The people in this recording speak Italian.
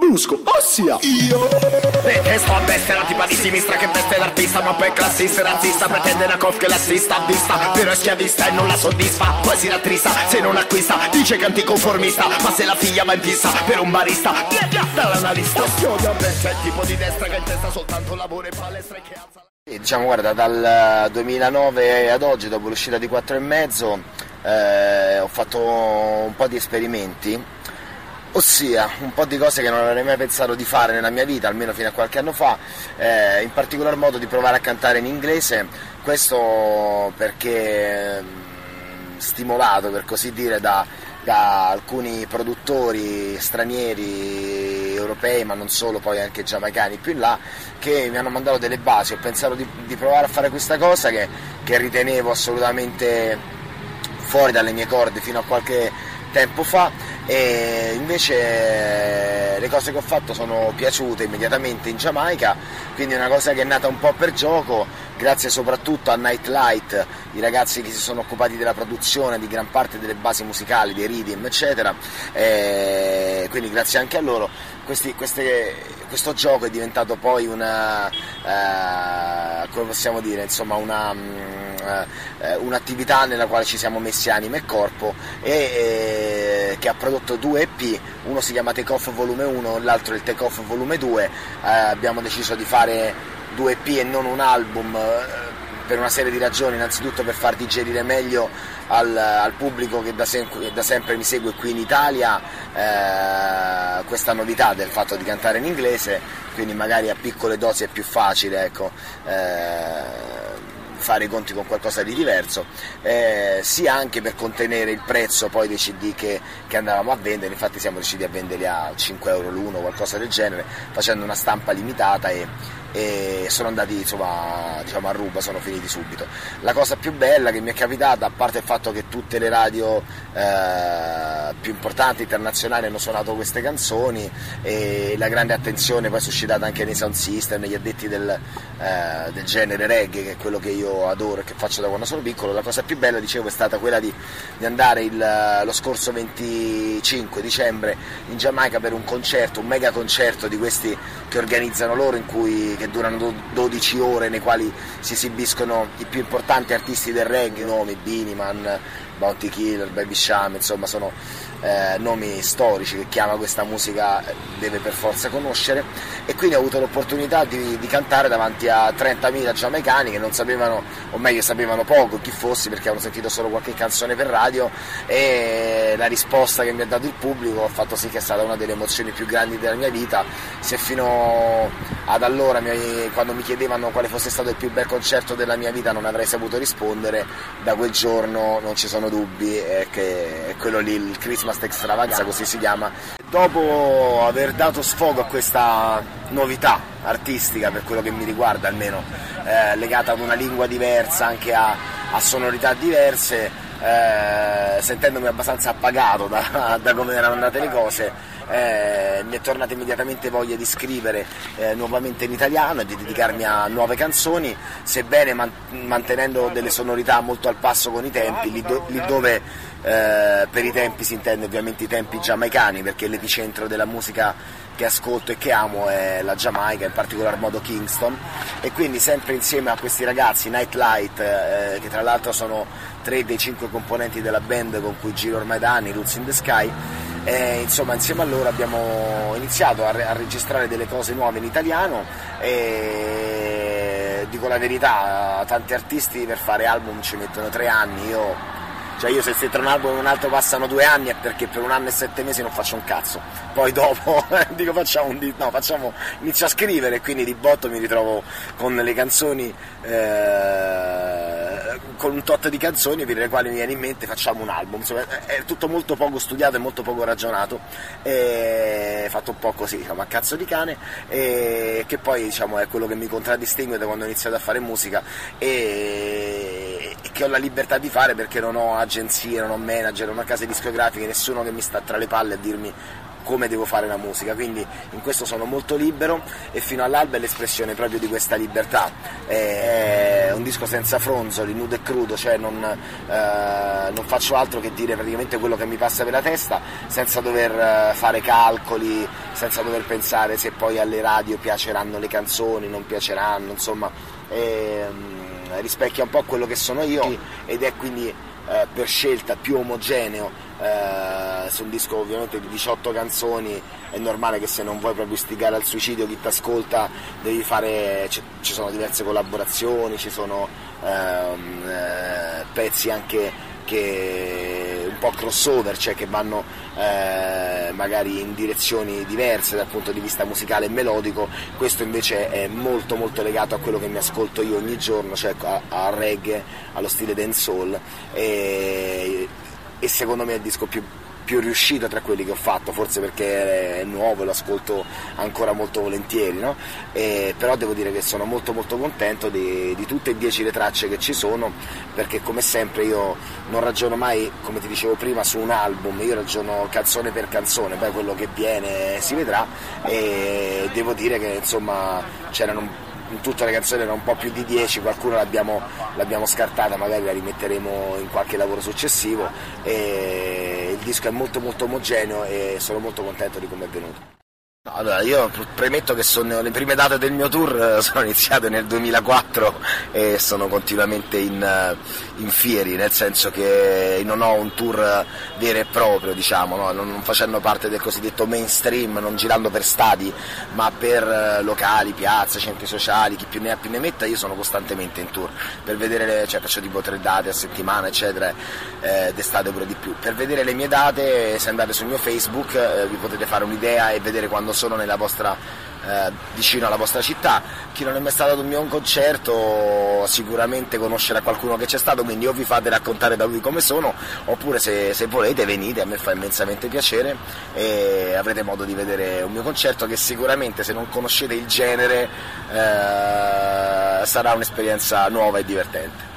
Brusco, ossia. Io. Detesto a bestia la tipa di sinistra che veste l'artista Ma poi è classista e razzista Pretende una cof che l'assista a vista Però è schiavista e non la soddisfa. Poi si rattrista se non acquista Dice che è anticonformista Ma se la figlia va in fissa per un barista. Via via dall'analista Odio a bestia è il tipo di destra che in testa soltanto lavoro e palestra e che alza E, Diciamo, guarda, dal 2009 ad oggi, dopo l'uscita di 4 e mezzo, eh, ho fatto un po' di esperimenti, ossia un po' di cose che non avrei mai pensato di fare nella mia vita, almeno fino a qualche anno fa, eh, in particolar modo di provare a cantare in inglese, questo perché mm, stimolato, per così dire, da, da alcuni produttori stranieri europei, ma non solo, poi anche giamaicani più in là, che mi hanno mandato delle basi. Ho pensato di, di provare a fare questa cosa che, che ritenevo assolutamente fuori dalle mie corde fino a qualche tempo fa e invece le cose che ho fatto sono piaciute immediatamente in Giamaica, quindi è una cosa che è nata un po' per gioco, grazie soprattutto a Nightlight, i ragazzi che si sono occupati della produzione di gran parte delle basi musicali, dei rhythm eccetera, e quindi grazie anche a loro. Questi- queste- questo gioco è diventato poi una, eh, come possiamo dire, insomma una, mm, eh, un'attività nella quale ci siamo messi anima e corpo e eh, che ha prodotto due EP, uno si chiama Take Off Volume 1, l'altro il Take Off Volume 2, Eh, abbiamo deciso di fare due EP e non un album eh, per una serie di ragioni, innanzitutto per far digerire meglio al, al pubblico che da, sem- che da sempre mi segue qui in Italia eh, questa novità del fatto di cantare in inglese, quindi magari a piccole dosi è più facile ecco, eh, fare i conti con qualcosa di diverso, eh, sia anche per contenere il prezzo poi dei CD che, che andavamo a vendere, infatti siamo riusciti a venderli a 5 euro l'uno, qualcosa del genere, facendo una stampa limitata e, e sono andati insomma, diciamo, a ruba, sono finiti subito. La cosa più bella che mi è capitata, a parte il fatto che tutte le radio eh, più importanti internazionali hanno suonato queste canzoni e la grande attenzione poi suscitata anche nei sound system, negli addetti del, eh, del genere reggae, che è quello che io adoro e che faccio da quando sono piccolo, la cosa più bella dicevo è stata quella di, di andare il- lo scorso 25 dicembre in Giamaica per un concerto, un mega concerto di questi che organizzano loro in cui, che durano do- 12 ore nei quali si esibiscono i più importanti artisti del reggae, nomi Biniman, Bounty Killer, Baby Sham, insomma sono eh, nomi storici che chiama questa musica deve per forza conoscere. E quindi ho avuto l'opportunità di, di cantare davanti a 30.000 giamaicani che non sapevano, o meglio sapevano poco chi fossi perché avevano sentito solo qualche canzone per radio e la risposta che mi ha dato il pubblico ha fatto sì che è stata una delle emozioni più grandi della mia vita. Se fino ad allora quando mi chiedevano quale fosse stato il più bel concerto della mia vita non avrei saputo rispondere. Da quel giorno non ci sono dubbi è che è quello lì il Christmas Extravaganza così si chiama. Dopo aver dato sfogo a questa novità artistica per quello che mi riguarda almeno eh, legata ad una lingua diversa anche a, a sonorità diverse eh, sentendomi abbastanza appagato da, da come erano andate le cose eh, mi è tornata immediatamente voglia di scrivere eh, nuovamente in italiano e di dedicarmi a nuove canzoni, sebbene man- mantenendo delle sonorità molto al passo con i tempi, lì, do- lì dove eh, per i tempi si intende ovviamente i tempi giamaicani, perché l'epicentro della musica che ascolto e che amo è la Giamaica, in particolar modo Kingston, e quindi sempre insieme a questi ragazzi, Nightlight, eh, che tra l'altro sono tre dei cinque componenti della band con cui giro ormai da anni, Roots in the Sky, e, insomma insieme a loro abbiamo iniziato a, re- a registrare delle cose nuove in italiano e dico la verità, tanti artisti per fare album ci mettono tre anni, io cioè io se tra un album e un altro passano due anni è perché per un anno e sette mesi non faccio un cazzo. Poi dopo dico facciamo un no, facciamo, inizio a scrivere e quindi di botto mi ritrovo con le canzoni eh, con un tot di canzoni per le quali mi viene in mente facciamo un album. Insomma, è tutto molto poco studiato e molto poco ragionato. E fatto un po' così, diciamo, a cazzo di cane, e che poi diciamo è quello che mi contraddistingue da quando ho iniziato a fare musica e e che ho la libertà di fare perché non ho agenzie, non ho manager, non ho case discografiche, nessuno che mi sta tra le palle a dirmi come devo fare la musica, quindi in questo sono molto libero e fino all'alba è l'espressione proprio di questa libertà. È un disco senza fronzoli, nudo e crudo, cioè non, eh, non faccio altro che dire praticamente quello che mi passa per la testa senza dover eh, fare calcoli, senza dover pensare se poi alle radio piaceranno le canzoni, non piaceranno, insomma. E, um, rispecchia un po' quello che sono io ed è quindi eh, per scelta più omogeneo eh, su un disco ovviamente di 18 canzoni è normale che se non vuoi proprio istigare al suicidio chi ti ascolta devi fare c- ci sono diverse collaborazioni ci sono ehm, eh, pezzi anche che un po' crossover, cioè che vanno eh, magari in direzioni diverse dal punto di vista musicale e melodico, questo invece è molto molto legato a quello che mi ascolto io ogni giorno, cioè al reggae, allo stile dancehall. E, e secondo me è il disco più, più riuscito tra quelli che ho fatto, forse perché è nuovo e lo ascolto ancora molto volentieri, no? e, però devo dire che sono molto molto contento di, di, tutte e dieci le tracce che ci sono, perché come sempre io non ragiono mai, come ti dicevo prima, su un album, io ragiono canzone per canzone, poi quello che viene si vedrà e devo dire che insomma c'erano in tutte le canzoni erano un po' più di 10, qualcuna l'abbiamo, l'abbiamo, scartata, magari la rimetteremo in qualche lavoro successivo e il disco è molto molto omogeneo e sono molto contento di come è venuto. Allora, io premetto che sono, le prime date del mio tour eh, sono iniziate nel 2004 e sono continuamente in, eh, in fieri, nel senso che non ho un tour vero e proprio, diciamo, no? non facendo parte del cosiddetto mainstream, non girando per stadi, ma per eh, locali, piazze, centri sociali, chi più ne ha più ne metta, io sono costantemente in tour, per vedere, le, cioè faccio tipo tre date a settimana, eccetera, eh, d'estate pure di più. Per vedere le mie date, se andate sul mio Facebook, eh, vi potete fare un'idea e vedere quando sono nella vostra, eh, vicino alla vostra città. Chi non è mai stato ad un mio concerto sicuramente conoscerà qualcuno che c'è stato, quindi o vi fate raccontare da lui come sono, oppure se, se volete venite, a me fa immensamente piacere e avrete modo di vedere un mio concerto che sicuramente se non conoscete il genere eh, sarà un'esperienza nuova e divertente.